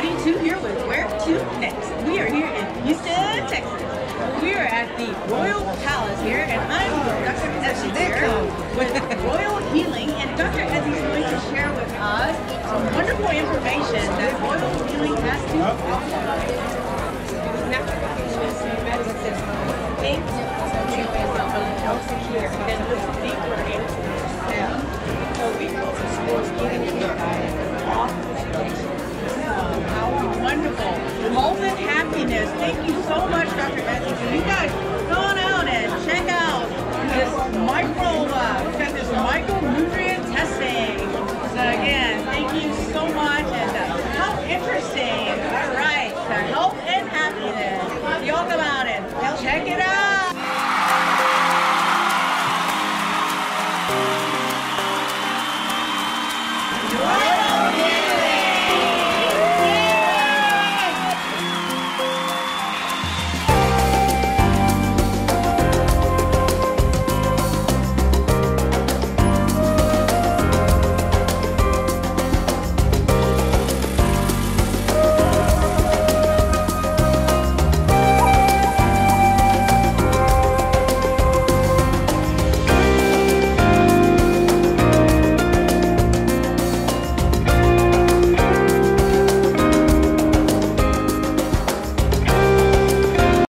Howdy Two here with Where Thu Next. We are here in Houston, Texas. We are at the Royal Palace here, and I'm Dr. Ezzy here with Royal Healing, and Dr. Ezzy is going to share with us some wonderful information that Royal Healing has to offer. wonderful happiness. Thank you so much, Dr. Matthews. You guys, go on out and check out this micro, uh, we've got this micronutrient testing. So again, thank you so much, and uh, how interesting. All right, so health and happiness.